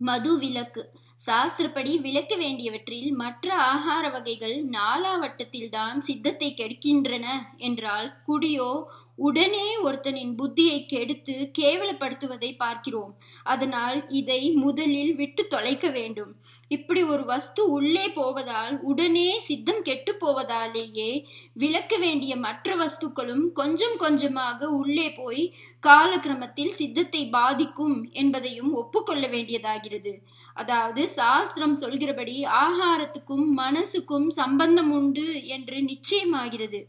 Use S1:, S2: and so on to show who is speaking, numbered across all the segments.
S1: மது விலக்கு சாஸ்திரப்படி விலக்க வேண்டியவற்றில் மற்ற ஆகார வகைகள் நாலாவட்டத்தில்தான் சித்தத்தை கெடுக்கின்றன என்றால் குடியோ உடனே ஒருத்தனின் புத்தியை கெடுத்து கேவலப்படுத்துவதை பார்க்கிறோம். அதனால் இதை முதலில் விட்டு தொலைக்க வேண்டும். இப்படி ஒரு வஸ்து உள்ளே போவதால் உடனே சித்தம் கெட்டு போவதாலேயே விளக்க வேண்டிய மற்ற வஸ்துக்களும் கொஞ்சம் கொஞ்சமாக உள்ளே போய் காலக்கிரமத்தில் சித்தத்தை பாதிக்கும் என்பதையும் ஒப்புக்கொள்ள வேண்டியதாகிறது. அதாவது சாஸ்திரம் சொல்கிறபடி ஆகாரத்துக்கும் மனசுக்கும் சம்பந்தம் உண்டு என்று நிச்சயமாகிறது.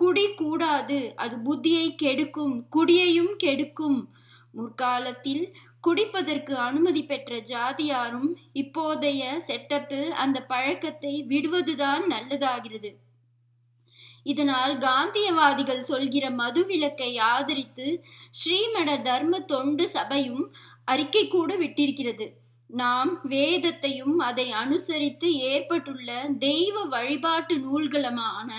S1: குடி கூடாது. அது புத்தியை கெடுக்கும். குடியையும் கெடுக்கும். முற்காலத்தில் குடிப்பதற்கு அனுமதி பெற்ற ஜாதியாரும் இப்போதைய செட்டப்பில் அந்த பழக்கத்தை விடுவதுதான் நல்லதாகிறது. இதனால் காந்தியவாதிகள் சொல்கிற மது விலக்கை ஆதரித்து ஸ்ரீமட தர்ம தொண்டு சபையும் அறிக்கை கூட விட்டிருக்கிறது. நாம் வேதத்தையும் அதை அனுசரித்து ஏற்பட்டுள்ள தெய்வ வழிபாட்டு நூல்களமான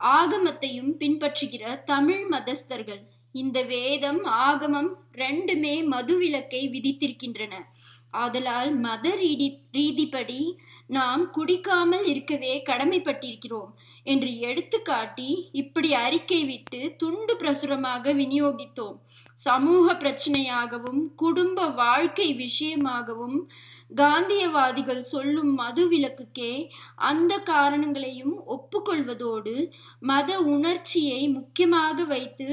S1: ஆகமத்தையும் பின்பற்றுகிற தமிழ் மதஸ்தர்கள் இந்த வேதம் ஆகமம் ரெண்டுமே மதுவிலக்கை விதித்திருக்கின்றன. ஆதலால் மத ரீதி ரீதிப்படி நாம் குடிக்காமல் இருக்கவே கடமைப்பட்டிருக்கிறோம் என்று எடுத்துக்காட்டி இப்படி அறிக்கை விட்டு துண்டு பிரசுரமாக விநியோகித்தோம். சமூக பிரச்சனையாகவும் குடும்ப வாழ்க்கை விஷயமாகவும் காந்தியவாதிகள் சொல்லும் மது விலக்குக்கே அந்த காரணங்களையும் ஒப்புக்கொள்வதோடு மத உணர்ச்சியை முக்கியமாக வைத்து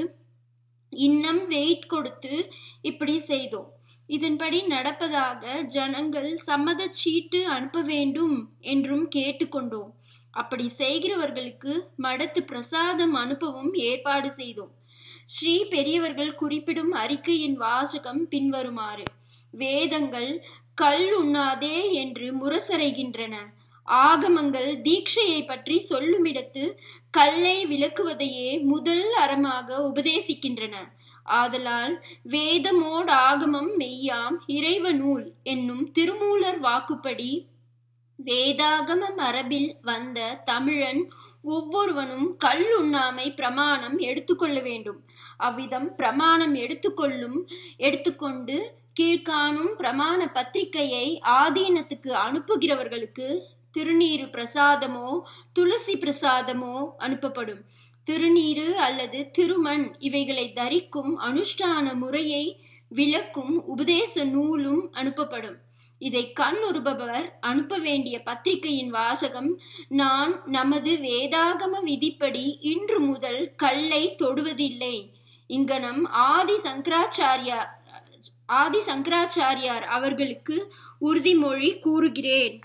S1: இன்னும் வெயிட் கொடுத்து இப்படி செய்தோம். இதன்படி நடப்பதாக ஜனங்கள் சம்மத சீட்டு அனுப்ப வேண்டும் என்றும் கேட்டுக்கொண்டோம். அப்படி செய்கிறவர்களுக்கு மடத்து பிரசாதம் அனுப்பவும் ஏற்பாடு செய்தோம். ஸ்ரீ பெரியவர்கள் குறிப்பிடும் அறிக்கையின் வாசகம் பின்வருமாறு. வேதங்கள் கல் உண்ணாதே என்று முரசறைகின்றன. ஆகமங்கள் தீட்சையை பற்றி சொல்லுமிடத்து கல்லை விளக்குவதையே முதல் அறமாக உபதேசிக்கின்றன. ஆதலால் வேதமோட ஆகமம் மெய்யாம் இறைவ நூல் என்னும் திருமூலர் வாக்குப்படி வேதாகம மரபில் வந்த தமிழன் ஒவ்வொருவனும் கல் உண்ணாமை பிரமாணம் எடுத்துக்கொள்ள வேண்டும். அவ்விதம் பிரமாணம் எடுத்துக்கொள்ளும் எடுத்துக்கொண்டு கீழ்காணும் பிரமாண பத்திரிகையை ஆதீனத்துக்கு அனுப்புகிறவர்களுக்கு திருநீரு பிரசாதமோ துளசி பிரசாதமோ அனுப்பப்படும். திருநீரு அல்லது திருமண் இவைகளை தரிக்கும் அனுஷ்டான முறையை விளக்கும் உபதேச நூலும் அனுப்பப்படும். இதை கண்ணுறுபவர் அனுப்ப வேண்டிய பத்திரிகையின் வாசகம் நான் நமது வேதாகம விதிப்படி இன்று முதல் கல்லை தொடுவதில்லை. இங்கனம் ஆதி சங்கராச்சாரியார் ஆதி சங்கராச்சாரியார் அவர்களுக்கு உறுதிமொழி கூறுகிறேன்.